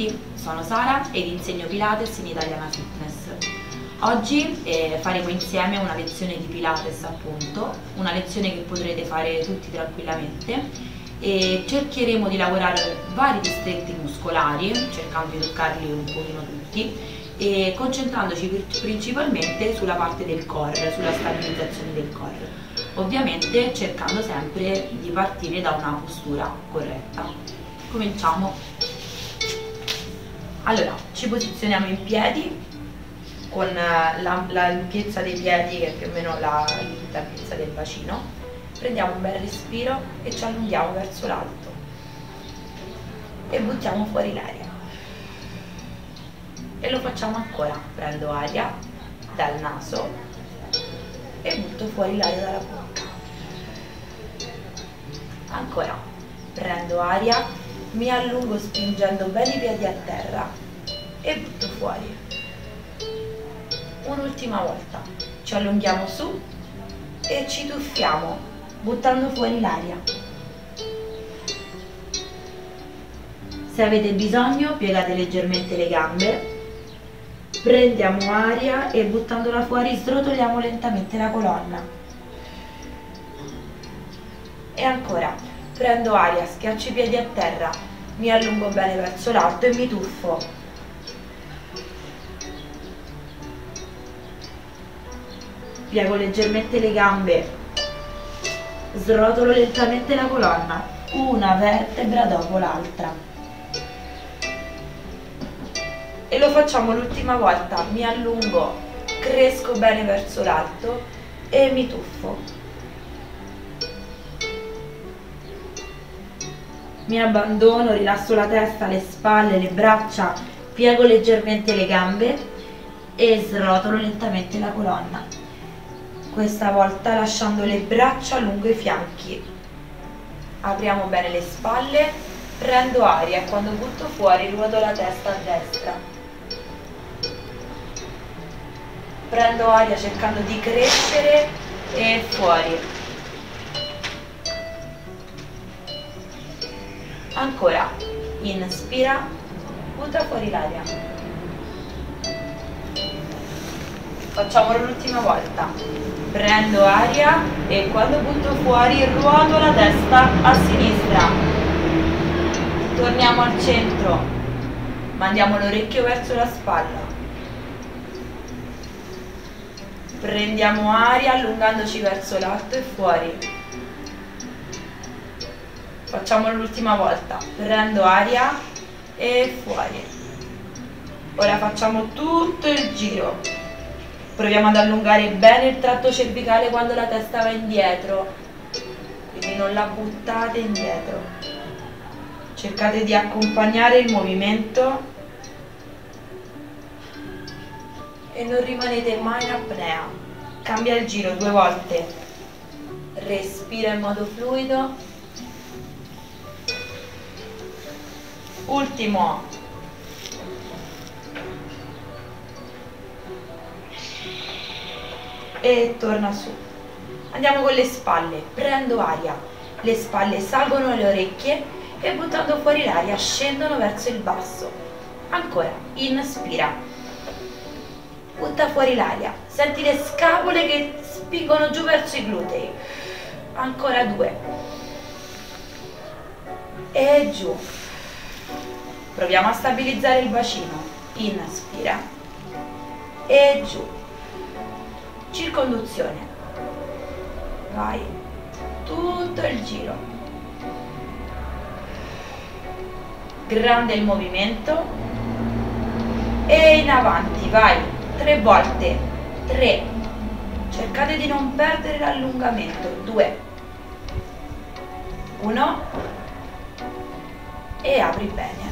Tutti, sono Sara ed insegno Pilates in Italiana Fitness. Oggi eh, faremo insieme una lezione di Pilates appunto, una lezione che potrete fare tutti tranquillamente e cercheremo di lavorare vari distretti muscolari, cercando di toccarli un pochino tutti e concentrandoci principalmente sulla parte del core, sulla stabilizzazione del core. Ovviamente cercando sempre di partire da una postura corretta. Cominciamo. Allora, ci posizioniamo in piedi con eh, la, l'ampiezza dei piedi che è più o meno la, l'ampiezza del bacino. Prendiamo un bel respiro e ci allunghiamo verso l'alto e buttiamo fuori l'aria. E lo facciamo ancora. Prendo aria dal naso e butto fuori l'aria dalla bocca. Ancora. Prendo aria mi allungo spingendo bene i piedi a terra e butto fuori. Un'ultima volta. Ci allunghiamo su e ci tuffiamo, buttando fuori l'aria. Se avete bisogno, piegate leggermente le gambe, prendiamo aria e buttandola fuori srotoliamo lentamente la colonna. E ancora, prendo aria, schiaccio i piedi a terra, mi allungo bene verso l'alto e mi tuffo. Piego leggermente le gambe, srotolo lentamente la colonna, una vertebra dopo l'altra. E lo facciamo l'ultima volta, mi allungo, cresco bene verso l'alto e mi tuffo. Mi abbandono, rilasso la testa, le spalle, le braccia, piego leggermente le gambe e srotolo lentamente la colonna. Questa volta lasciando le braccia lungo i fianchi. Apriamo bene le spalle, prendo aria e quando butto fuori ruoto la testa a destra. Prendo aria cercando di crescere e fuori. Ancora, inspira, butta fuori l'aria. Facciamolo l'ultima volta. Prendo aria e quando butto fuori ruoto la testa a sinistra. Torniamo al centro. Mandiamo l'orecchio verso la spalla. Prendiamo aria allungandoci verso l'alto e fuori. Facciamolo l'ultima volta. Prendo aria e fuori. Ora facciamo tutto il giro. Proviamo ad allungare bene il tratto cervicale quando la testa va indietro. Quindi non la buttate indietro. Cercate di accompagnare il movimento e non rimanete mai in apnea. Cambia il giro due volte. Respira in modo fluido ultimo. E torna su. Andiamo con le spalle. Prendo aria. Le spalle salgono le orecchie e buttando fuori l'aria scendono verso il basso. Ancora inspira. Butta fuori l'aria. Senti le scapole che spingono giù verso i glutei. Ancora due. E giù Proviamo a stabilizzare il bacino. Inspira e giù. Circonduzione. Vai. Tutto il giro. Grande il movimento. E in avanti, vai. Tre volte. Tre. Cercate di non perdere l'allungamento. Due. Uno. E apri bene.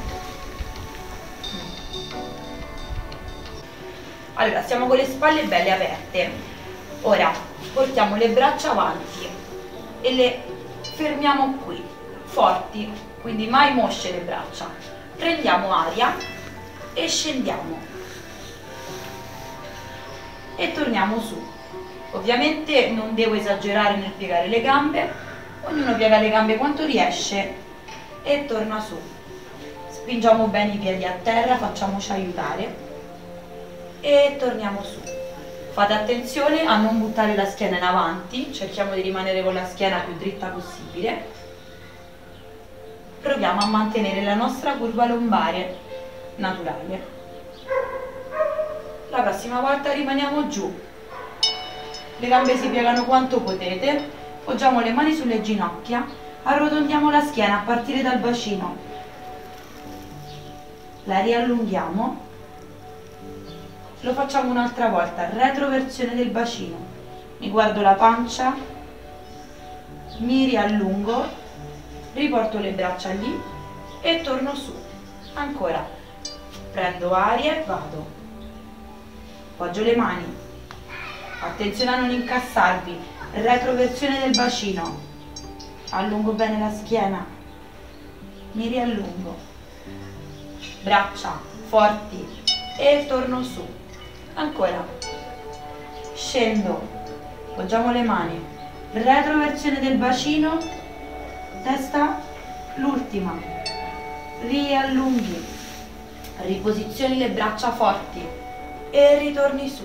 Allora, siamo con le spalle belle aperte. Ora, portiamo le braccia avanti e le fermiamo qui, forti, quindi mai mosce le braccia. Prendiamo aria e scendiamo. E torniamo su. Ovviamente non devo esagerare nel piegare le gambe, ognuno piega le gambe quanto riesce e torna su. spingiamo bene i piedi a terra, facciamoci aiutare e torniamo su. Fate attenzione a non buttare la schiena in avanti, cerchiamo di rimanere con la schiena più dritta possibile. Proviamo a mantenere la nostra curva lombare naturale. La prossima volta rimaniamo giù. Le gambe si piegano quanto potete, poggiamo le mani sulle ginocchia, arrotondiamo la schiena a partire dal bacino. La riallunghiamo lo facciamo un'altra volta, retroversione del bacino. Mi guardo la pancia, mi riallungo, riporto le braccia lì e torno su. Ancora, prendo aria e vado. Poggio le mani. Attenzione a non incassarvi. Retroversione del bacino. Allungo bene la schiena. Mi riallungo. Braccia forti e torno su ancora. Scendo. Poggiamo le mani. Retroversione del bacino. Testa. L'ultima. Riallunghi. Riposizioni le braccia forti. E ritorni su.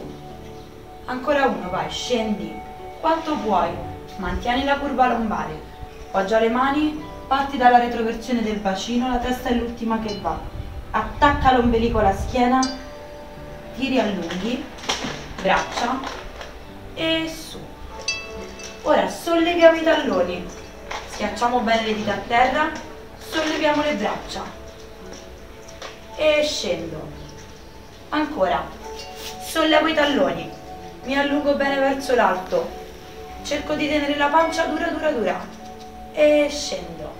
Ancora uno vai scendi. Quanto puoi mantieni la curva lombare. Poggia le mani. Parti dalla retroversione del bacino. La testa è l'ultima che va. Attacca l'ombelico alla schiena tiri allunghi, braccia e su. Ora solleviamo i talloni, schiacciamo bene le dita a terra, solleviamo le braccia e scendo. Ancora, sollevo i talloni, mi allungo bene verso l'alto, cerco di tenere la pancia dura dura dura e scendo.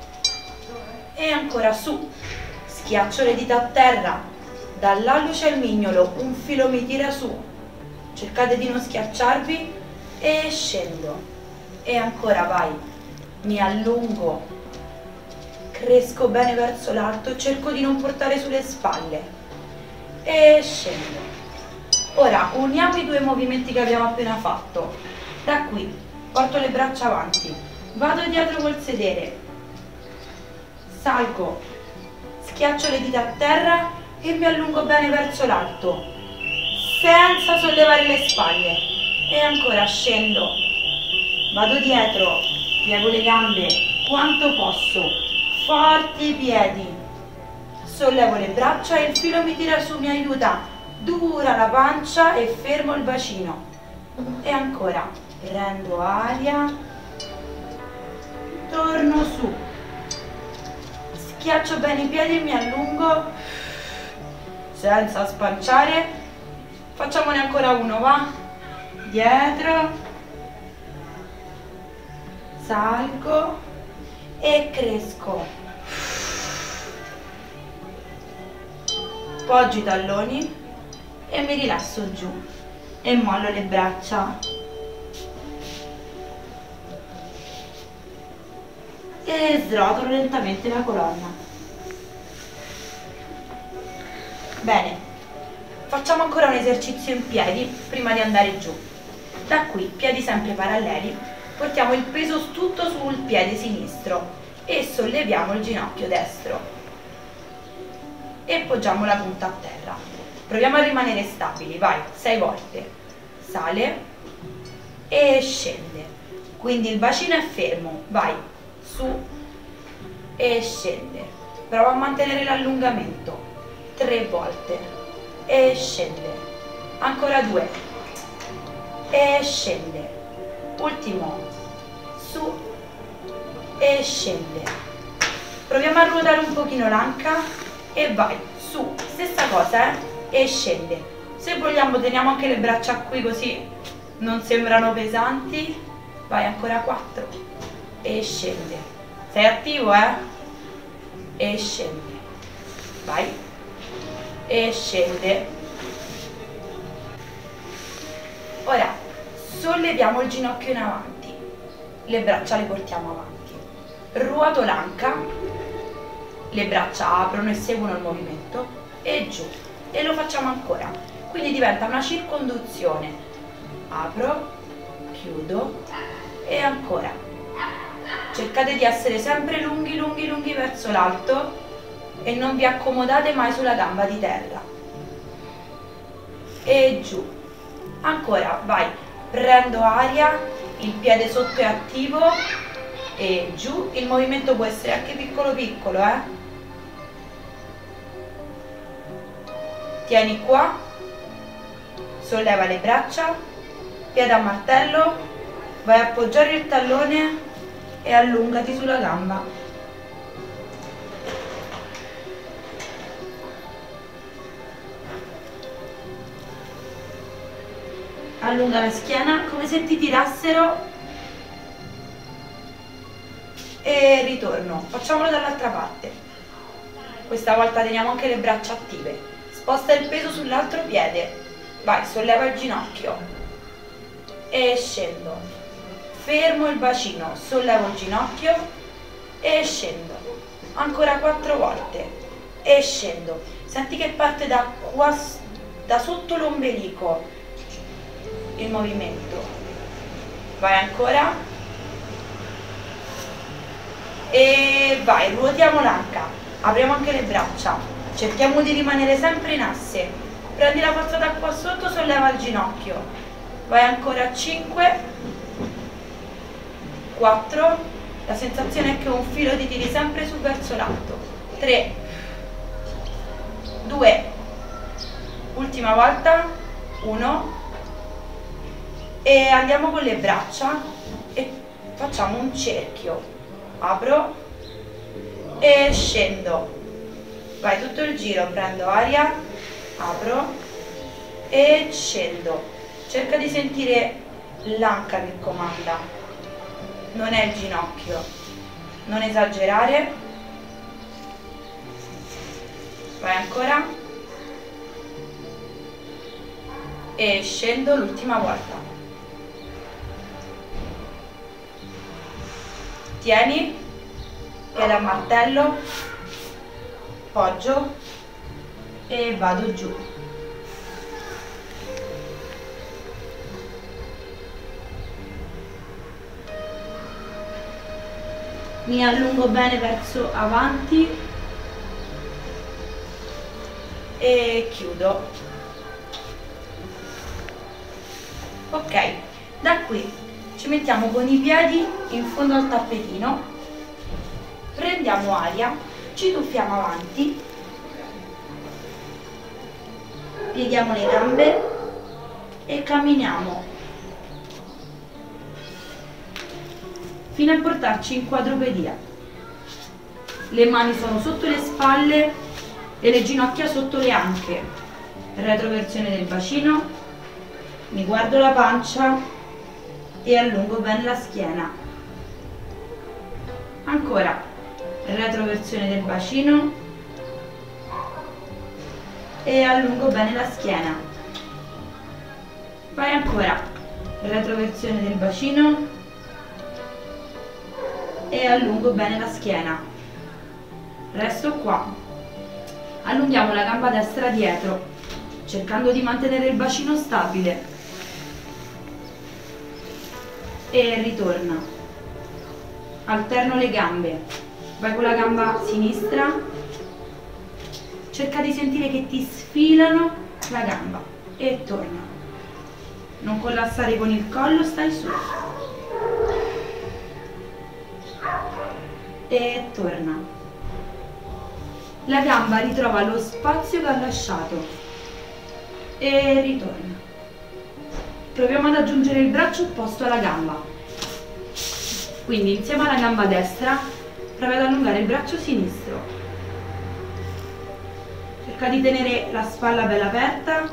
E ancora su, schiaccio le dita a terra, dall'alluce al mignolo un filo mi tira su, cercate di non schiacciarvi e scendo. E ancora vai, mi allungo, cresco bene verso l'alto, cerco di non portare sulle spalle. E scendo. Ora uniamo i due movimenti che abbiamo appena fatto. Da qui porto le braccia avanti, vado dietro col sedere, salgo, schiaccio le dita a terra e mi allungo bene verso l'alto, senza sollevare le spalle. E ancora scendo, vado dietro, piego le gambe quanto posso, forti i piedi, sollevo le braccia e il filo mi tira su, mi aiuta, dura la pancia e fermo il bacino. E ancora, prendo aria, torno su, schiaccio bene i piedi e mi allungo senza spanciare facciamone ancora uno va? Dietro. Salgo. E cresco. Poggio i talloni. E mi rilasso giù. E mollo le braccia. E srotolo lentamente la colonna Bene, facciamo ancora un esercizio in piedi prima di andare giù. Da qui, piedi sempre paralleli, portiamo il peso tutto sul piede sinistro e solleviamo il ginocchio destro e poggiamo la punta a terra. Proviamo a rimanere stabili, vai, sei volte. Sale e scende. Quindi il bacino è fermo, vai, su e scende. Prova a mantenere l'allungamento tre volte. E scende. Ancora due. E scende. Ultimo. Su. E scende. Proviamo a ruotare un pochino l'anca. E vai. Su. Stessa cosa eh? e scende. Se vogliamo teniamo anche le braccia qui così non sembrano pesanti. Vai ancora quattro. E scende. Sei attivo eh? E scende. Vai e scende. Ora solleviamo il ginocchio in avanti, le braccia le portiamo avanti, ruoto l'anca, le braccia aprono e seguono il movimento e giù e lo facciamo ancora. Quindi diventa una circonduzione. Apro, chiudo e ancora. Cercate di essere sempre lunghi, lunghi, lunghi verso l'alto e non vi accomodate mai sulla gamba di terra. E giù. Ancora, vai. Prendo aria, il piede sotto è attivo e giù. Il movimento può essere anche piccolo piccolo, eh. Tieni qua, solleva le braccia, piede a martello, vai a appoggiare il tallone e allungati sulla gamba. Allunga la schiena come se ti tirassero e ritorno. Facciamolo dall'altra parte. Questa volta teniamo anche le braccia attive. Sposta il peso sull'altro piede. Vai solleva il ginocchio. E scendo. Fermo il bacino sollevo il ginocchio e scendo. Ancora quattro volte. E scendo. Senti che parte da qua da sotto l'ombelico il movimento. Vai ancora. E vai, ruotiamo l'anca. Apriamo anche le braccia. Cerchiamo di rimanere sempre in asse. Prendi la forza da qua sotto, solleva il ginocchio. Vai ancora 5, 4, la sensazione è che un filo ti tiri sempre su verso l'alto. 3, 2, ultima volta, 1, e andiamo con le braccia e facciamo un cerchio. Apro e scendo. Vai tutto il giro prendo aria apro e scendo. Cerca di sentire l'anca che comanda. Non è il ginocchio. Non esagerare. Vai ancora. E scendo l'ultima volta tieni, piede a martello, poggio e vado giù. Mi allungo bene verso avanti e chiudo. Ok, da qui ci mettiamo con i piedi in fondo al tappetino, prendiamo aria, ci tuffiamo avanti, pieghiamo le gambe e camminiamo fino a portarci in quadrupedia. Le mani sono sotto le spalle e le ginocchia sotto le anche. Retroversione del bacino, mi guardo la pancia e allungo bene la schiena. Ancora, retroversione del bacino e allungo bene la schiena. Vai ancora, retroversione del bacino e allungo bene la schiena. Resto qua. Allunghiamo la gamba destra dietro, cercando di mantenere il bacino stabile e ritorna. Alterno le gambe. Vai con la gamba sinistra. Cerca di sentire che ti sfilano la gamba e torna. Non collassare con il collo, stai su. E torna. La gamba ritrova lo spazio che ha lasciato e ritorna. Proviamo ad aggiungere il braccio opposto alla gamba. Quindi insieme alla gamba destra proviamo ad allungare il braccio sinistro. Cerca di tenere la spalla bella aperta,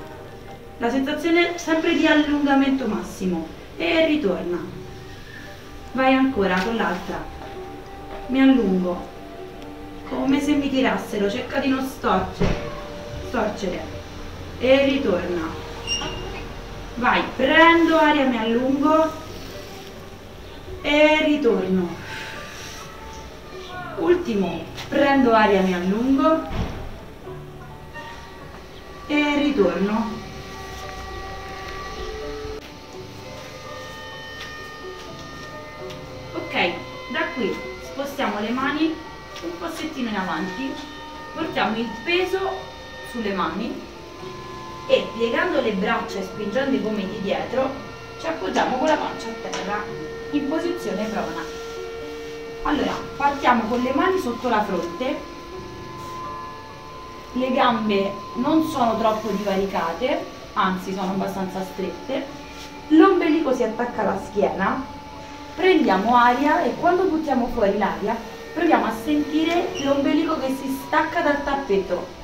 la sensazione sempre di allungamento massimo e ritorna. Vai ancora con l'altra. Mi allungo, come se mi tirassero, cerca di non storcere, storcere e ritorna vai prendo aria mi allungo e ritorno. Ultimo prendo aria mi allungo e ritorno. Ok da qui spostiamo le mani un passettino in avanti. Portiamo il peso sulle mani e piegando le braccia e spingendo i gomiti dietro ci appoggiamo con la pancia a terra in posizione prona. Allora, partiamo con le mani sotto la fronte, le gambe non sono troppo divaricate, anzi sono abbastanza strette, l'ombelico si attacca alla schiena, prendiamo aria e quando buttiamo fuori l'aria proviamo a sentire l'ombelico che si stacca dal tappeto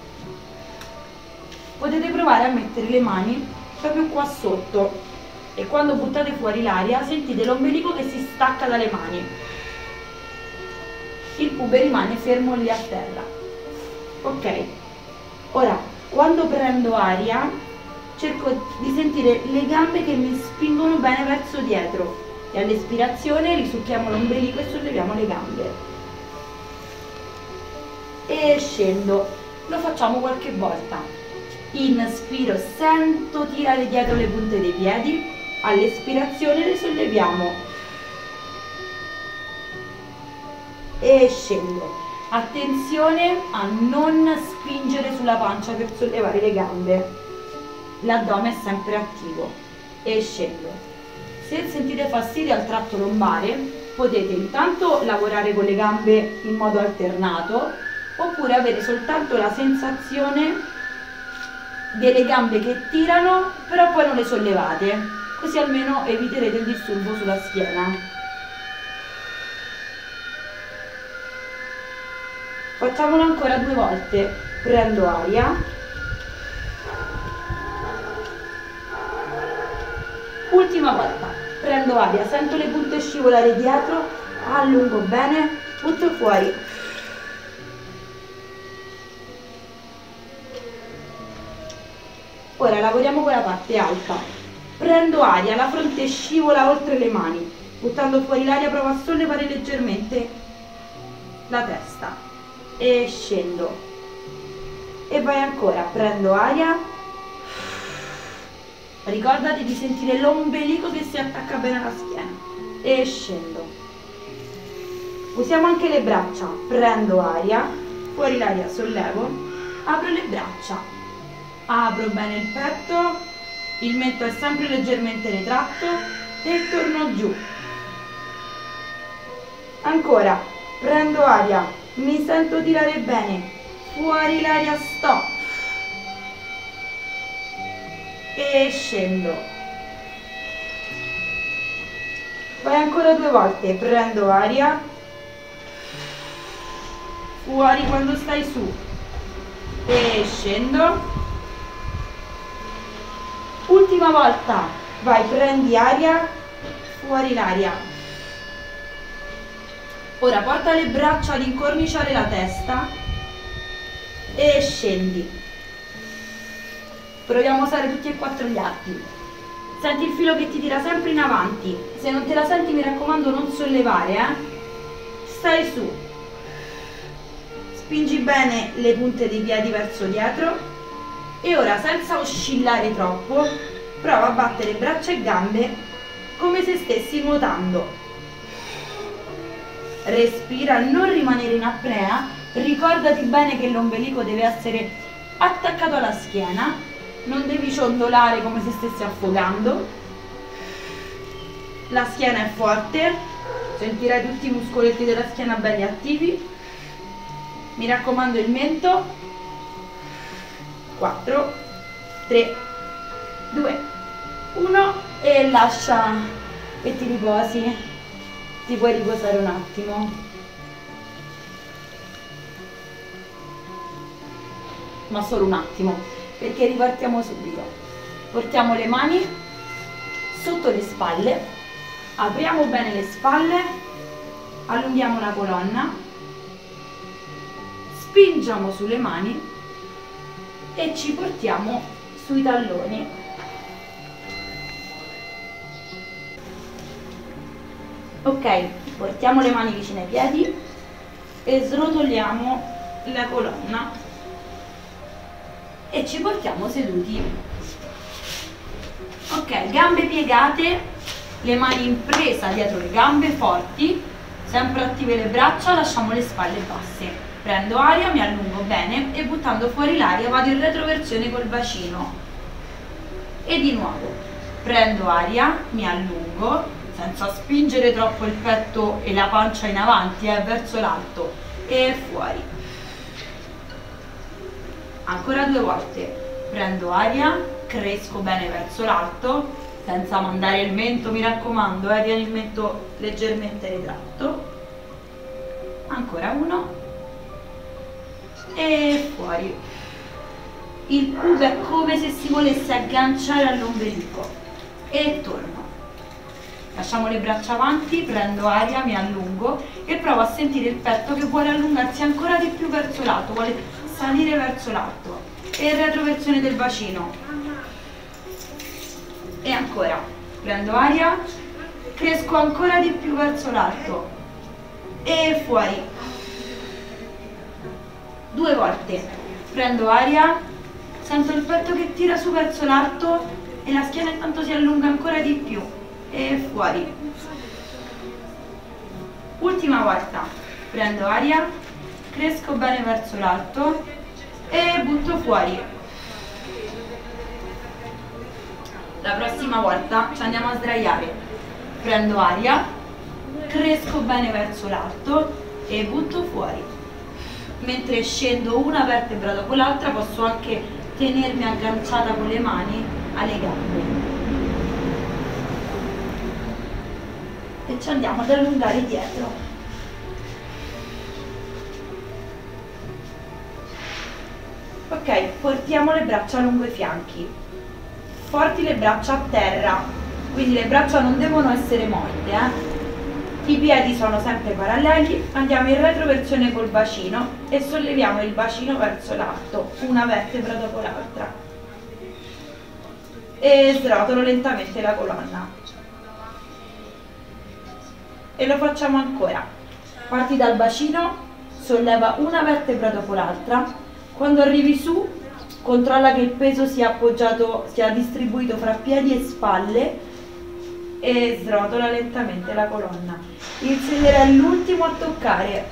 potete provare a mettere le mani proprio qua sotto e quando buttate fuori l'aria sentite l'ombelico che si stacca dalle mani. Il pube rimane fermo lì a terra. Ok ora quando prendo aria cerco di sentire le gambe che mi spingono bene verso dietro e all'espirazione risucchiamo l'ombelico e solleviamo le gambe. E scendo lo facciamo qualche volta inspiro sento tirare dietro le punte dei piedi. All'espirazione le solleviamo. E scendo. Attenzione a non spingere sulla pancia per sollevare le gambe. L'addome è sempre attivo. E scendo. Se sentite fastidio al tratto lombare potete intanto lavorare con le gambe in modo alternato oppure avere soltanto la sensazione delle gambe che tirano però poi non le sollevate. Così almeno eviterete il disturbo sulla schiena. Facciamolo ancora due volte. Prendo aria. Ultima volta. Prendo aria. Sento le punte scivolare dietro. Allungo bene. Butto fuori Ora lavoriamo con la parte alta. Prendo aria, la fronte scivola oltre le mani. Buttando fuori l'aria provo a sollevare leggermente la testa. E scendo. E vai ancora, prendo aria. Ricordati di sentire l'ombelico che si attacca bene alla schiena. E scendo. Usiamo anche le braccia. Prendo aria, fuori l'aria sollevo, apro le braccia apro bene il petto, il mento è sempre leggermente ritratto e torno giù. Ancora, prendo aria, mi sento tirare bene, fuori l'aria stop e scendo. Fai ancora due volte, prendo aria, fuori quando stai su e scendo Ultima volta. Vai, prendi aria, fuori l'aria. Ora porta le braccia ad incorniciare la testa e scendi. Proviamo a usare tutti e quattro gli arti. Senti il filo che ti tira sempre in avanti. Se non te la senti mi raccomando non sollevare, eh. Stai su. Spingi bene le punte dei piedi verso dietro e ora senza oscillare troppo prova a battere braccia e gambe come se stessi nuotando. Respira non rimanere in apnea. Ricordati bene che l'ombelico deve essere attaccato alla schiena. Non devi ciondolare come se stessi affogando. La schiena è forte. Sentirai tutti i muscoletti della schiena belli attivi. Mi raccomando il mento 4, 3, 2, 1 e lascia che ti riposi, ti puoi riposare un attimo. Ma solo un attimo, perché ripartiamo subito. Portiamo le mani sotto le spalle, apriamo bene le spalle, allunghiamo la colonna, spingiamo sulle mani e ci portiamo sui talloni. Ok, portiamo le mani vicine ai piedi e srotoliamo la colonna e ci portiamo seduti. Ok, gambe piegate, le mani in presa dietro le gambe forti, sempre attive le braccia, lasciamo le spalle basse. Prendo aria, mi allungo bene e buttando fuori l'aria vado in retroversione col bacino. E di nuovo, prendo aria, mi allungo, senza spingere troppo il petto e la pancia in avanti, eh, verso l'alto, e fuori. Ancora due volte, prendo aria, cresco bene verso l'alto, senza mandare il mento, mi raccomando, eh, tieni il mento leggermente ritratto. Ancora uno, e fuori. Il cubo è come se si volesse agganciare all'ombelico e torno. Lasciamo le braccia avanti, prendo aria, mi allungo e provo a sentire il petto che vuole allungarsi ancora di più verso l'alto, vuole salire verso l'alto. E retroversione del bacino. E ancora, prendo aria, cresco ancora di più verso l'alto. E fuori, due volte. Prendo aria, sento il petto che tira su verso l'alto e la schiena intanto si allunga ancora di più e fuori. Ultima volta. Prendo aria, cresco bene verso l'alto e butto fuori. La prossima volta ci andiamo a sdraiare. Prendo aria, cresco bene verso l'alto e butto fuori mentre scendo una vertebra dopo l'altra posso anche tenermi agganciata con le mani alle gambe. E ci andiamo ad allungare dietro. Ok portiamo le braccia lungo i fianchi. Forti le braccia a terra. Quindi le braccia non devono essere molte eh? I piedi sono sempre paralleli, andiamo in retroversione col bacino e solleviamo il bacino verso l'alto, una vertebra dopo l'altra. E srotolo lentamente la colonna. E lo facciamo ancora. Parti dal bacino, solleva una vertebra dopo l'altra. Quando arrivi su, controlla che il peso sia appoggiato, sia distribuito fra piedi e spalle e srotola lentamente la colonna. Inizierai l'ultimo a toccare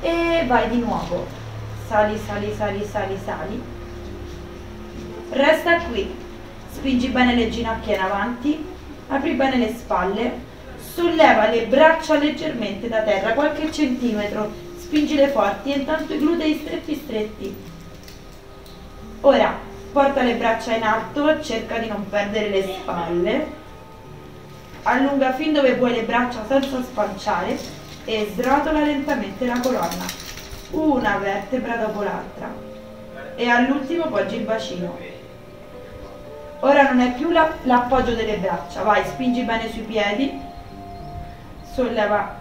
e vai di nuovo. Sali, sali, sali, sali, sali. Resta qui. Spingi bene le ginocchia in avanti, apri bene le spalle, solleva le braccia leggermente da terra, qualche centimetro, spingile forti e intanto i glutei stretti stretti. Ora porta le braccia in alto, cerca di non perdere le spalle, allunga fin dove puoi le braccia senza spanciare e srotola lentamente la colonna, una vertebra dopo l'altra e all'ultimo poggi il bacino. Ora non è più l'appoggio delle braccia, vai, spingi bene sui piedi, solleva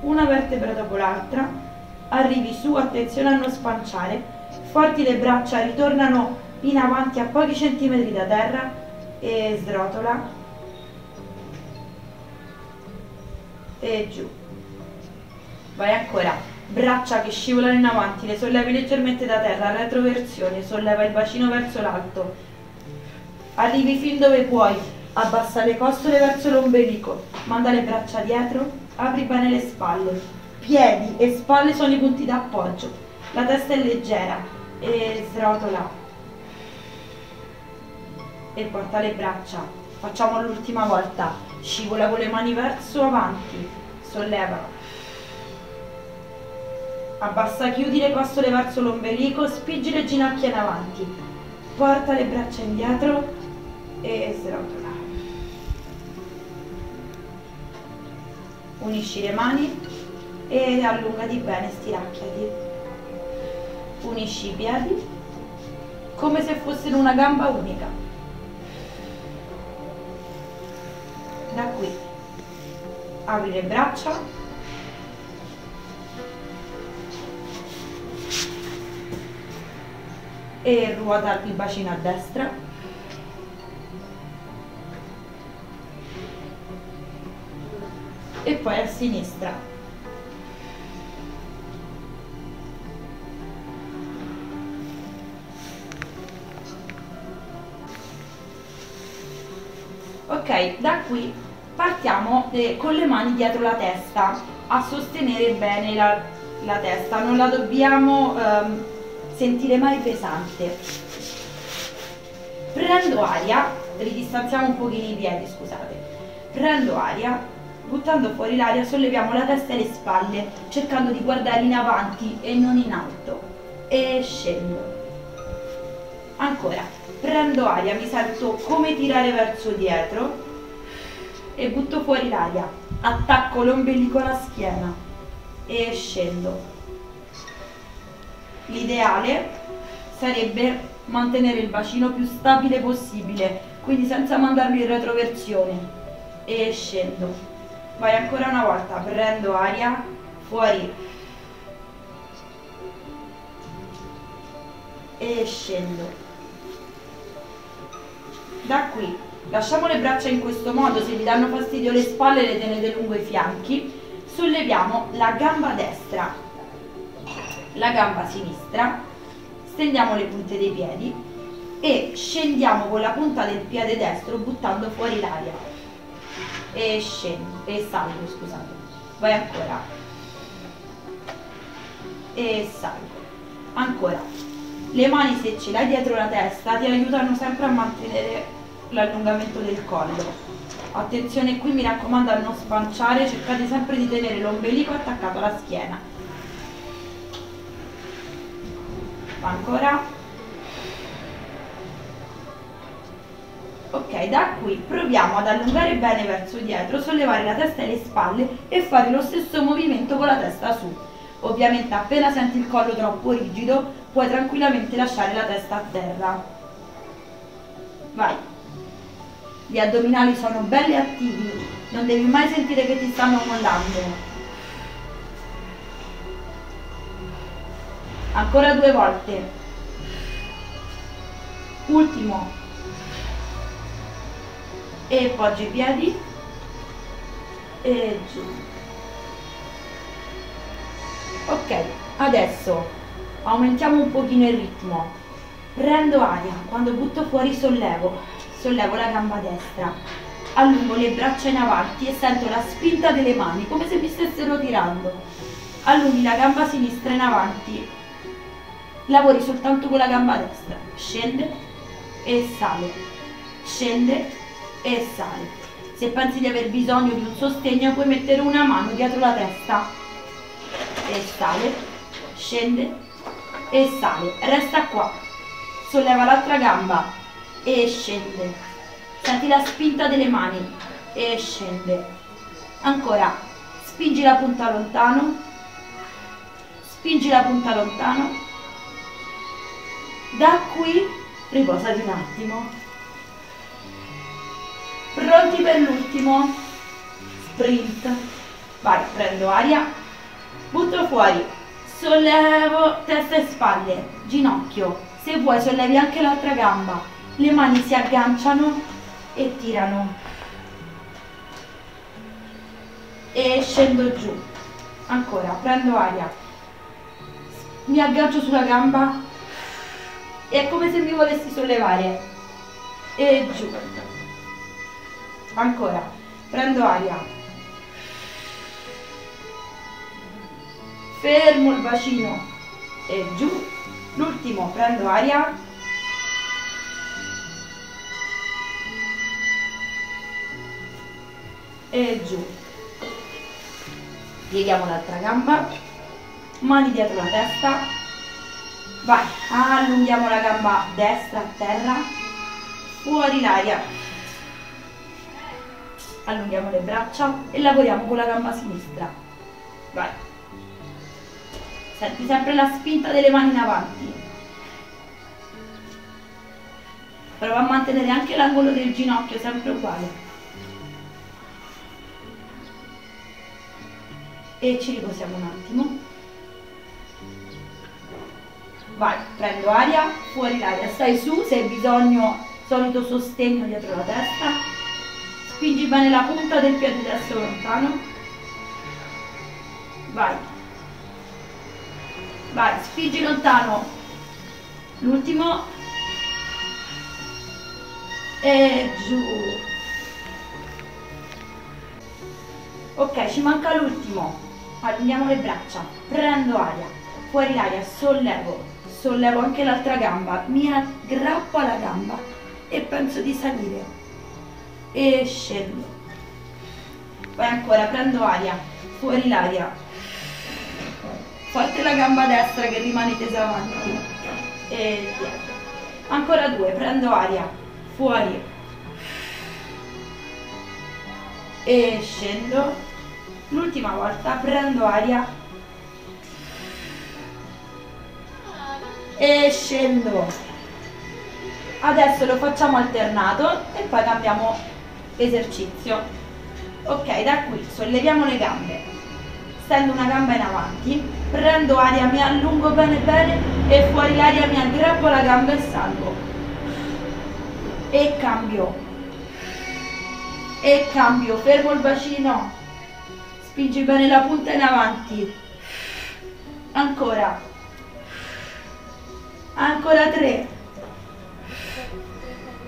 una vertebra dopo l'altra, arrivi su, attenzione a non spanciare, forti le braccia, ritornano in avanti a pochi centimetri da terra e srotola. E giù. Vai ancora. Braccia che scivolano in avanti le sollevi leggermente da terra retroversione solleva il bacino verso l'alto. Arrivi fin dove puoi abbassa le costole verso l'ombelico manda le braccia dietro apri bene le spalle. Piedi e spalle sono i punti d'appoggio. La testa è leggera e srotola e porta le braccia. Facciamo l'ultima volta. Scivola con le mani verso avanti. Solleva. Abbassa, chiudi le costole verso l'ombelico, spingi le ginocchia in avanti. Porta le braccia indietro e srotola. Unisci le mani e allungati bene, stiracchiati. Unisci i piedi come se fossero una gamba unica. Da qui. Apri le braccia. E ruota il bacino a destra. E poi a sinistra. Ok da qui partiamo eh, con le mani dietro la testa a sostenere bene la, la testa, non la dobbiamo ehm, sentire mai pesante. Prendo aria, ridistanziamo un pochino i piedi, scusate. Prendo aria, buttando fuori l'aria solleviamo la testa e le spalle, cercando di guardare in avanti e non in alto. E scendo. Ancora, prendo aria, mi sento come tirare verso dietro e butto fuori l'aria. Attacco l'ombelico alla schiena e scendo. L'ideale sarebbe mantenere il bacino più stabile possibile, quindi senza mandarlo in retroversione e scendo. Vai ancora una volta, prendo aria, fuori e scendo. Da qui lasciamo le braccia in questo modo, se vi danno fastidio le spalle le tenete lungo i fianchi, solleviamo la gamba destra, la gamba sinistra, stendiamo le punte dei piedi e scendiamo con la punta del piede destro buttando fuori l'aria. E scendo e salgo scusate. Vai ancora. E salgo. Ancora. Le mani se ce l'hai dietro la testa ti aiutano sempre a mantenere l'allungamento del collo. Attenzione qui mi raccomando a non spanciare, cercate sempre di tenere l'ombelico attaccato alla schiena. Ancora. Ok, da qui proviamo ad allungare bene verso dietro, sollevare la testa e le spalle e fare lo stesso movimento con la testa su. Ovviamente appena senti il collo troppo rigido puoi tranquillamente lasciare la testa a terra. Vai gli addominali sono belli attivi, non devi mai sentire che ti stanno mollando. Ancora due volte. Ultimo. E poggi i piedi. E giù. Ok, adesso aumentiamo un pochino il ritmo. Prendo aria, quando butto fuori sollevo sollevo la gamba destra, allungo le braccia in avanti e sento la spinta delle mani come se mi stessero tirando. Allunghi la gamba sinistra in avanti, lavori soltanto con la gamba destra, scende e sale, scende e sale. Se pensi di aver bisogno di un sostegno puoi mettere una mano dietro la testa. E sale, scende e sale, resta qua, solleva l'altra gamba e scende. Senti la spinta delle mani e scende. Ancora, spingi la punta lontano, spingi la punta lontano. Da qui riposati un attimo. Pronti per l'ultimo sprint. Vai, prendo aria, butto fuori, sollevo testa e spalle, ginocchio. Se vuoi sollevi anche l'altra gamba le mani si agganciano e tirano. E scendo giù. Ancora prendo aria. Mi aggancio sulla gamba. È come se mi volessi sollevare. E giù. Ancora prendo aria. Fermo il bacino. E giù. L'ultimo prendo aria e giù. Pieghiamo l'altra gamba. Mani dietro la testa. Vai allunghiamo la gamba destra a terra. Fuori l'aria. Allunghiamo le braccia e lavoriamo con la gamba sinistra. Vai. Senti sempre la spinta delle mani in avanti. Prova a mantenere anche l'angolo del ginocchio sempre uguale e ci riposiamo un attimo. Vai, prendo aria, fuori l'aria, stai su, se hai bisogno, solito sostegno dietro la testa. Spingi bene la punta del piede destro lontano. Vai. Vai, spingi lontano. L'ultimo. E giù. Ok, ci manca l'ultimo allunghiamo le braccia, prendo aria, fuori l'aria, sollevo, sollevo anche l'altra gamba, mi aggrappo alla gamba e penso di salire e scendo. Poi ancora prendo aria, fuori l'aria, forte la gamba destra che rimane tesa avanti e dietro. Ancora due, prendo aria, fuori e scendo. L'ultima volta prendo aria e scendo. Adesso lo facciamo alternato e poi cambiamo esercizio. Ok, da qui solleviamo le gambe, stendo una gamba in avanti, prendo aria, mi allungo bene bene e fuori l'aria mi aggrappo la gamba e salgo. E cambio. E cambio, fermo il bacino. Spingi bene la punta in avanti. Ancora. Ancora tre.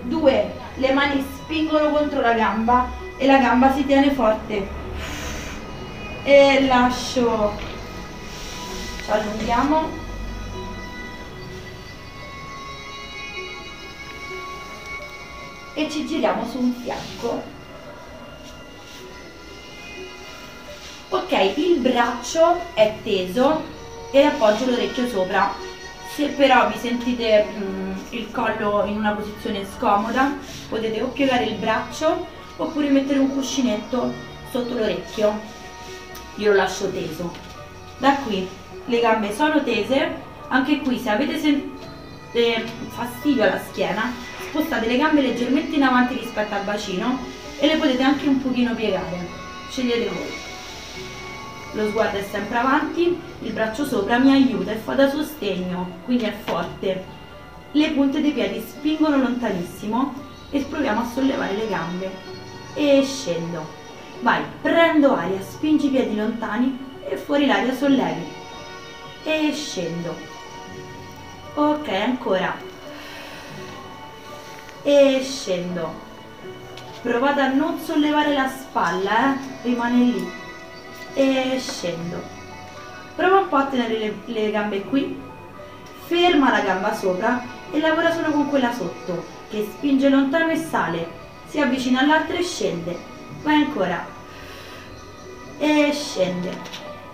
Due. Le mani spingono contro la gamba e la gamba si tiene forte. E lascio. Ci allunghiamo. E ci giriamo su un fianco. Ok, il braccio è teso e appoggio l'orecchio sopra. Se però vi sentite mm, il collo in una posizione scomoda, potete o piegare il braccio oppure mettere un cuscinetto sotto l'orecchio. Io lo lascio teso. Da qui le gambe sono tese, anche qui se avete eh, fastidio alla schiena, spostate le gambe leggermente in avanti rispetto al bacino e le potete anche un pochino piegare. Scegliete voi lo sguardo è sempre avanti, il braccio sopra mi aiuta e fa da sostegno, quindi è forte. Le punte dei piedi spingono lontanissimo e proviamo a sollevare le gambe e scendo. Vai, prendo aria, spingi i piedi lontani e fuori l'aria sollevi e scendo. Ok, ancora. E scendo. Provate a non sollevare la spalla, eh? rimane lì e scendo. Prova un po' a tenere le, le gambe qui, ferma la gamba sopra e lavora solo con quella sotto, che spinge lontano e sale, si avvicina all'altra e scende. Vai ancora. E scende.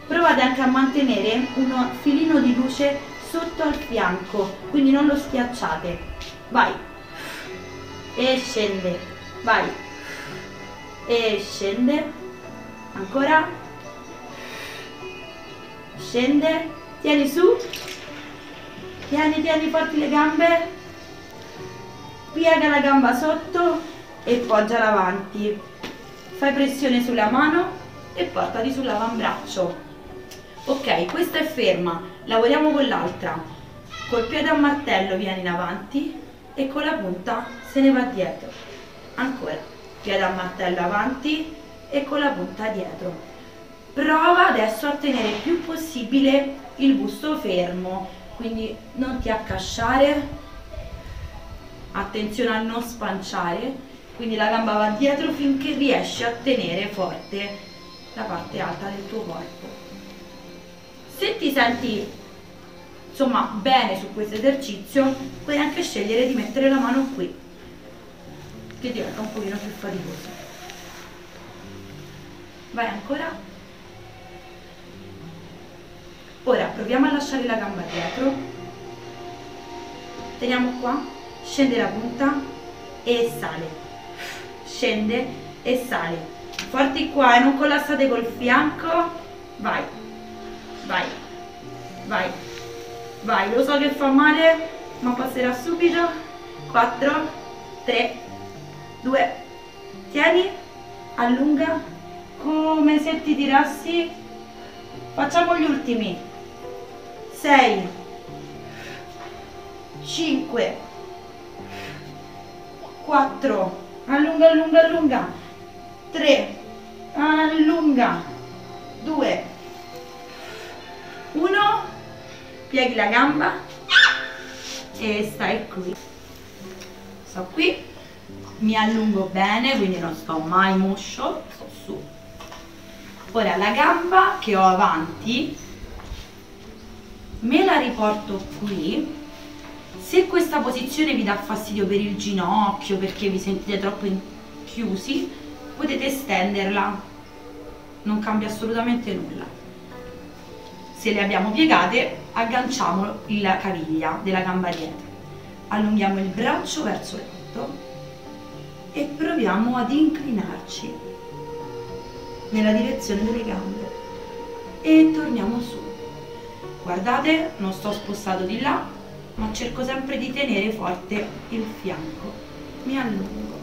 Provate anche a mantenere un filino di luce sotto al fianco, quindi non lo schiacciate. Vai. E scende. Vai. E scende. Ancora scende, tieni su, tieni, tieni forti le gambe, piega la gamba sotto e poggiala avanti, fai pressione sulla mano e portati sull'avambraccio. Ok, questa è ferma, lavoriamo con l'altra, col piede a martello vieni in avanti e con la punta se ne va dietro, ancora, piede a martello avanti e con la punta dietro prova adesso a tenere il più possibile il busto fermo. Quindi non ti accasciare. Attenzione a non spanciare. Quindi la gamba va dietro finché riesci a tenere forte la parte alta del tuo corpo. Se ti senti insomma bene su questo esercizio puoi anche scegliere di mettere la mano qui che diventa un pochino più faticoso. Vai ancora Ora proviamo a lasciare la gamba dietro, teniamo qua, scende la punta e sale, scende e sale. Forti qua e non collassate col fianco, vai, vai, vai, vai, lo so che fa male, ma passerà subito, 4, 3, 2, tieni, allunga, come se ti tirassi, facciamo gli ultimi, 6 5 4 allunga allunga allunga 3 allunga 2 1 pieghi la gamba e stai qui. Sto qui mi allungo bene quindi non sto mai moscio sto su. Ora la gamba che ho avanti me la riporto qui. Se questa posizione vi dà fastidio per il ginocchio, perché vi sentite troppo chiusi, potete estenderla, non cambia assolutamente nulla. Se le abbiamo piegate, agganciamo la caviglia della gamba dietro. Allunghiamo il braccio verso l'alto e proviamo ad inclinarci nella direzione delle gambe e torniamo su. Guardate, non sto spostato di là, ma cerco sempre di tenere forte il fianco. Mi allungo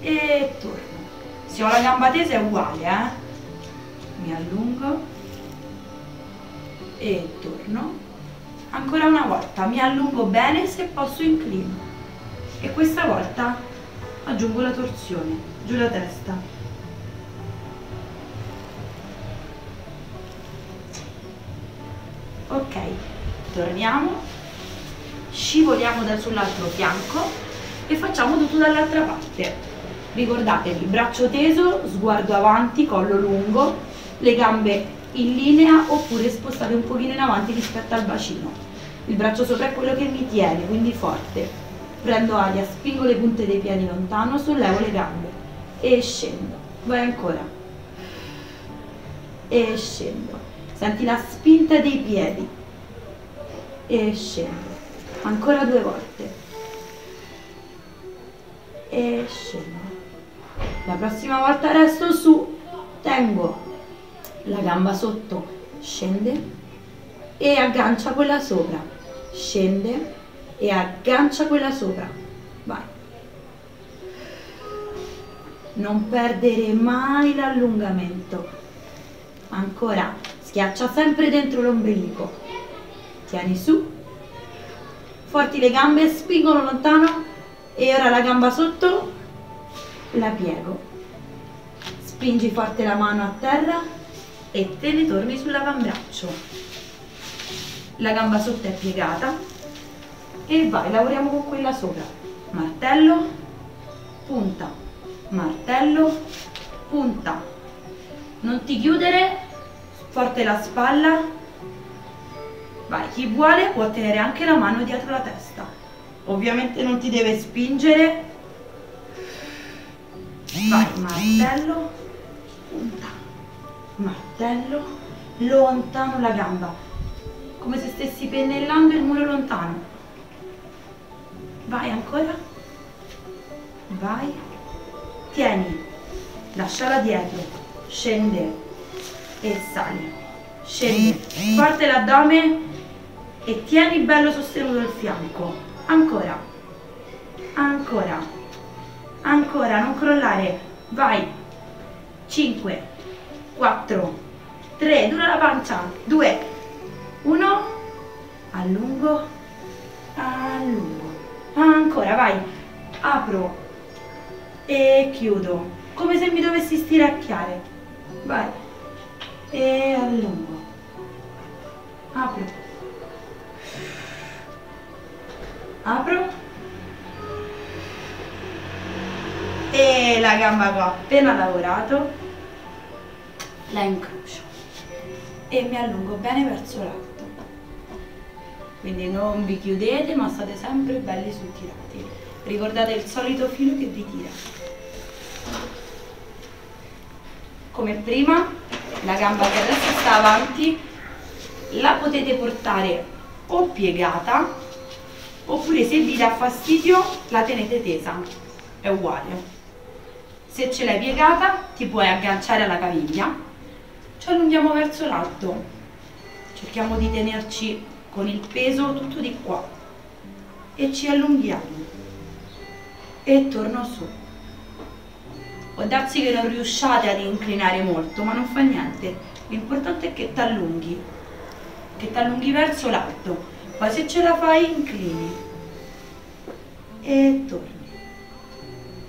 e torno. Se ho la gamba tesa è uguale, eh? Mi allungo e torno. Ancora una volta, mi allungo bene, se posso inclino. E questa volta aggiungo la torsione, giù la testa. Ok torniamo. Scivoliamo da sull'altro fianco e facciamo tutto dall'altra parte. Ricordatevi braccio teso sguardo avanti collo lungo le gambe in linea oppure spostate un pochino in avanti rispetto al bacino. Il braccio sopra è quello che mi tiene quindi forte. Prendo aria spingo le punte dei piedi lontano sollevo le gambe e scendo. Vai ancora. E scendo Senti la spinta dei piedi e scendo. Ancora due volte. E scendo. La prossima volta resto su, tengo la gamba sotto, scende e aggancia quella sopra. Scende e aggancia quella sopra. Vai. Non perdere mai l'allungamento. Ancora Schiaccia sempre dentro l'ombelico. Tieni su. Forti le gambe, spingono lontano. E ora la gamba sotto, la piego. Spingi forte la mano a terra e te ne torni sull'avambraccio. La gamba sotto è piegata. E vai, lavoriamo con quella sopra. Martello, punta, martello, punta. Non ti chiudere forte la spalla, vai, chi vuole può tenere anche la mano dietro la testa, ovviamente non ti deve spingere, vai, martello, punta, martello, lontano la gamba, come se stessi pennellando il muro lontano, vai ancora, vai, tieni, lasciala dietro, scende, e sali. Scendi, forte l'addome e tieni bello sostenuto il fianco. Ancora, ancora, ancora, non crollare. Vai. 5, 4, 3, dura la pancia. 2, 1, allungo, allungo. Ancora, vai. Apro e chiudo, come se mi dovessi stiracchiare. Vai e allungo. Apro. Apro. E la gamba che ho appena lavorato la incrocio e mi allungo bene verso l'alto. Quindi non vi chiudete ma state sempre belli sul tirati. Ricordate il solito filo che vi tira. Come prima la gamba che adesso sta avanti la potete portare o piegata oppure se vi dà fastidio la tenete tesa è uguale. Se ce l'hai piegata ti puoi agganciare alla caviglia. Ci allunghiamo verso l'alto. Cerchiamo di tenerci con il peso tutto di qua. E ci allunghiamo. E torno su può darsi che non riusciate ad inclinare molto, ma non fa niente. L'importante è che ti allunghi, che ti allunghi verso l'alto. Poi se ce la fai, inclini. E torni.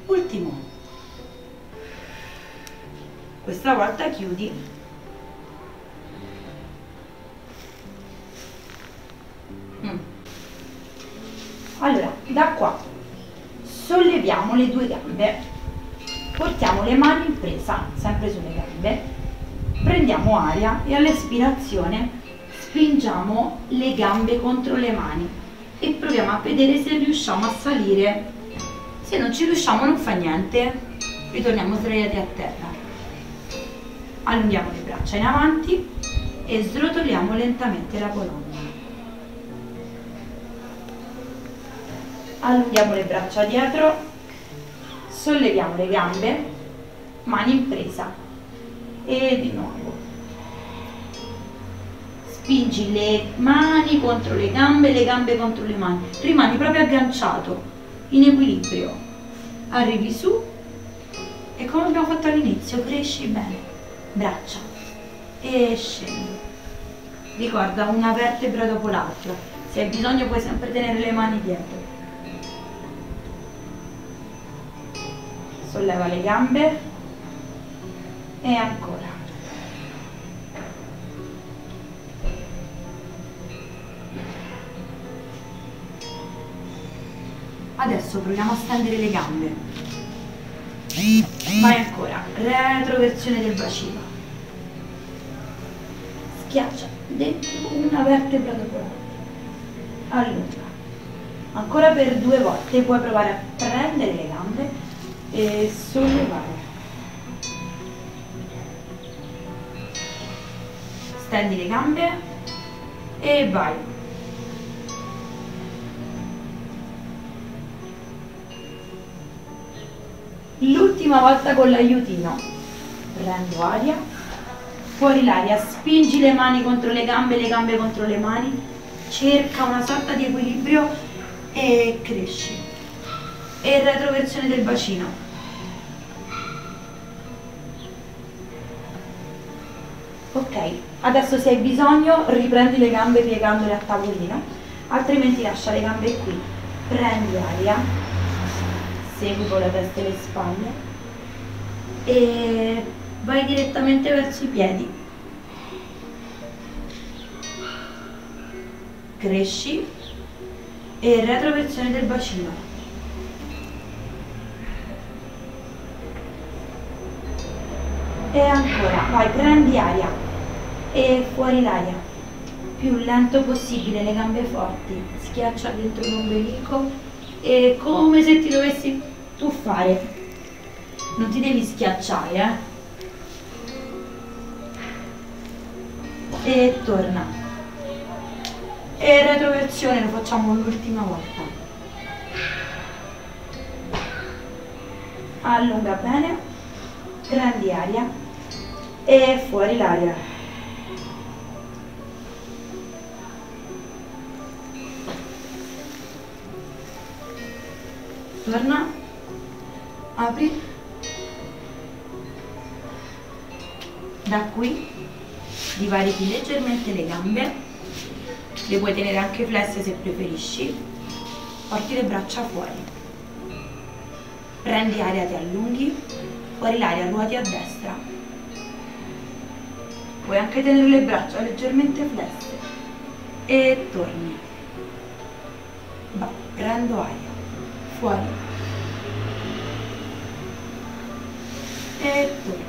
Ultimo. Questa volta chiudi. Mm. Allora, da qua solleviamo le due gambe portiamo le mani in presa, sempre sulle gambe, prendiamo aria e all'espirazione spingiamo le gambe contro le mani e proviamo a vedere se riusciamo a salire. Se non ci riusciamo non fa niente, ritorniamo sdraiati a terra. Allunghiamo le braccia in avanti e srotoliamo lentamente la colonna. Allunghiamo le braccia dietro, solleviamo le gambe, mani in presa. E di nuovo. Spingi le mani contro le gambe, le gambe contro le mani, rimani proprio agganciato, in equilibrio, arrivi su e come abbiamo fatto all'inizio, cresci bene, braccia. E scendi. Ricorda una vertebra dopo l'altra, se hai bisogno puoi sempre tenere le mani dietro. Solleva le gambe e ancora. Adesso proviamo a stendere le gambe. Vai ancora, retroversione del bacino. Schiaccia dentro una vertebra dopo l'altra. Allunga. Ancora per due volte puoi provare a prendere le gambe e sollevare. Stendi le gambe e vai. L'ultima volta con l'aiutino. Prendo aria, fuori l'aria, spingi le mani contro le gambe, le gambe contro le mani, cerca una sorta di equilibrio e cresci. E retroversione del bacino. Ok, adesso se hai bisogno riprendi le gambe piegandole a tavolino, altrimenti lascia le gambe qui. Prendi aria, segui con la testa e le spalle e vai direttamente verso i piedi. Cresci e retroversione del bacino. E ancora, vai, prendi aria e fuori l'aria. Più lento possibile, le gambe forti, schiaccia dentro l'ombelico e come se ti dovessi tuffare. Non ti devi schiacciare, eh. E torna. E retroversione lo facciamo l'ultima volta. Allunga bene, prendi aria e fuori l'aria. Torna. Apri. Da qui divarichi leggermente le gambe. Le puoi tenere anche flesse se preferisci. Porti le braccia fuori. Prendi aria ti allunghi. Fuori l'aria ruoti a destra puoi anche tenere le braccia leggermente flesse e torni va prendo aria fuori e torni.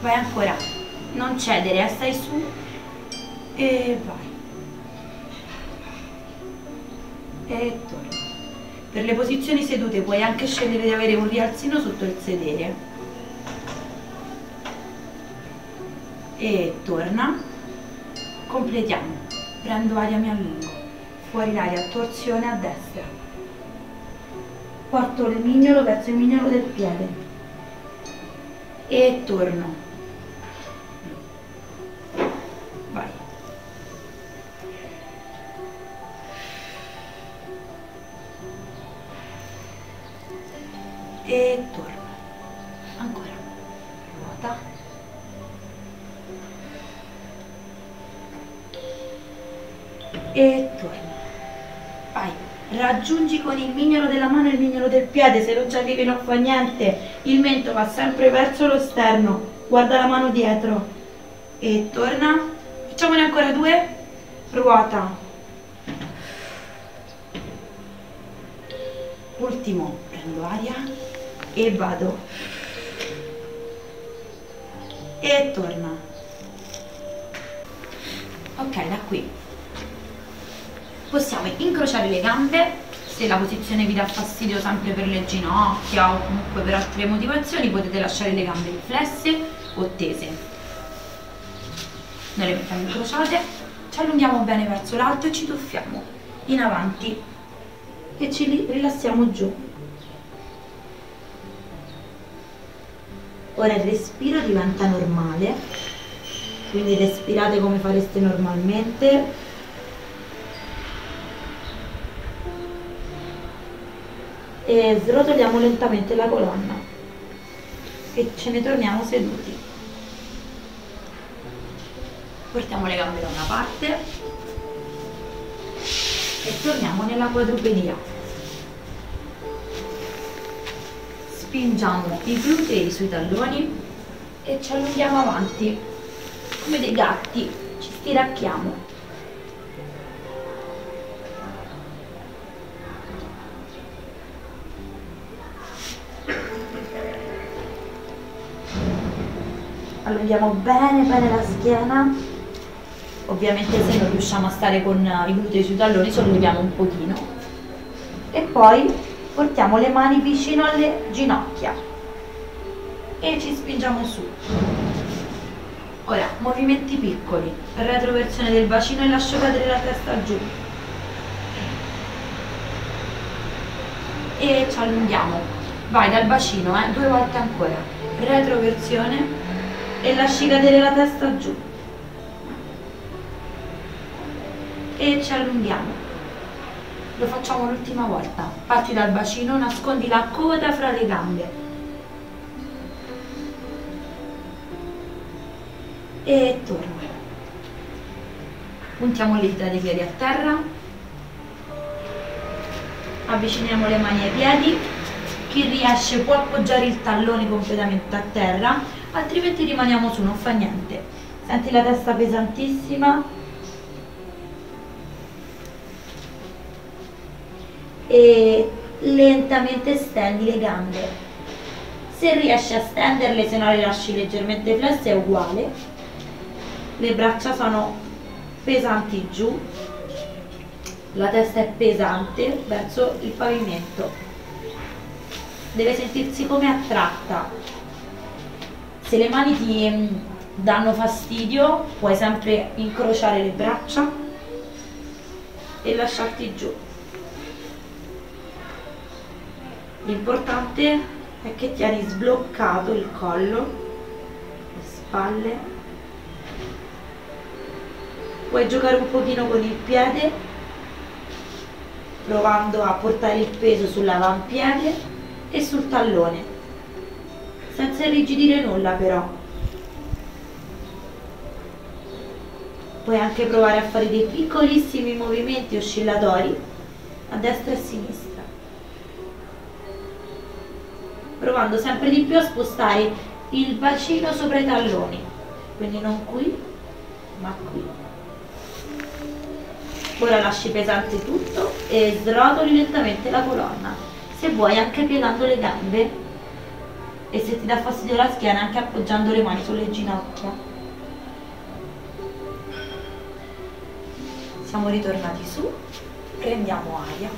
Vai ancora, non cedere, stai su e vai. E torni. Per le posizioni sedute puoi anche scegliere di avere un rialzino sotto il sedere. E torna. Completiamo. Prendo aria, mi allungo. Fuori l'aria, torsione a destra. Porto il mignolo verso il mignolo del piede e torno. Ci arrivi non fa niente, il mento va sempre verso lo sterno, guarda la mano dietro. E torna, facciamone ancora due, ruota, ultimo, prendo aria e vado. E torna. Ok da qui. Possiamo incrociare le gambe se la posizione vi dà fastidio sempre per le ginocchia o comunque per altre motivazioni potete lasciare le gambe flesse o tese. Noi le mettiamo incrociate ci allunghiamo bene verso l'alto e ci tuffiamo in avanti. E ci rilassiamo giù. Ora il respiro diventa normale. Quindi respirate come fareste normalmente e srotoliamo lentamente la colonna. E ce ne torniamo seduti. Portiamo le gambe da una parte e torniamo nella quadrupedia spingiamo i glutei sui talloni e ci allunghiamo avanti come dei gatti ci stiracchiamo allunghiamo bene bene la schiena. Ovviamente se non riusciamo a stare con i glutei sui talloni solleviamo un pochino. E poi portiamo le mani vicino alle ginocchia. E ci spingiamo su. Ora movimenti piccoli. Retroversione del bacino e lascio cadere la testa giù. E ci allunghiamo. Vai dal bacino eh, due volte ancora. Retroversione e lasci cadere la testa giù. E ci allunghiamo. Lo facciamo l'ultima volta. Parti dal bacino nascondi la coda fra le gambe. E torna. Puntiamo le dita dei piedi a terra. Avviciniamo le mani ai piedi. Chi riesce può appoggiare il tallone completamente a terra altrimenti rimaniamo su, non fa niente. Senti la testa pesantissima. E lentamente stendi le gambe. Se riesci a stenderle, se no le lasci leggermente flesse, è uguale. Le braccia sono pesanti giù, la testa è pesante verso il pavimento. Deve sentirsi come attratta se le mani ti mm, danno fastidio puoi sempre incrociare le braccia e lasciarti giù. L'importante è che tieni sbloccato il collo le spalle. Puoi giocare un pochino con il piede provando a portare il peso sull'avampiede e sul tallone senza irrigidire nulla però. Puoi anche provare a fare dei piccolissimi movimenti oscillatori a destra e a sinistra, provando sempre di più a spostare il bacino sopra i talloni, quindi non qui, ma qui. Ora lasci pesante tutto e srotoli lentamente la colonna, se vuoi anche piegando le gambe e se ti dà fastidio la schiena anche appoggiando le mani sulle ginocchia. Siamo ritornati su, prendiamo aria,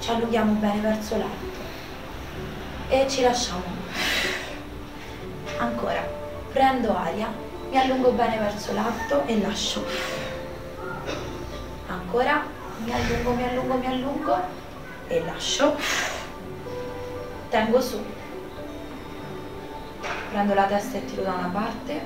ci allunghiamo bene verso l'alto e ci lasciamo. Ancora, prendo aria, mi allungo bene verso l'alto e lascio. Ancora, mi allungo, mi allungo, mi allungo e lascio. Tengo su prendo la testa e tiro da una parte.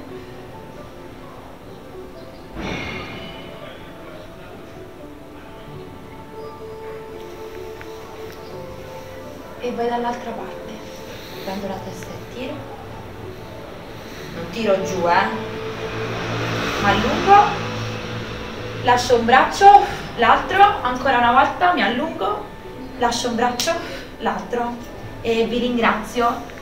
E vai dall'altra parte. Prendo la testa e tiro. Non tiro giù eh. Ma allungo. Lascio un braccio l'altro. Ancora una volta mi allungo. Lascio un braccio l'altro. E vi ringrazio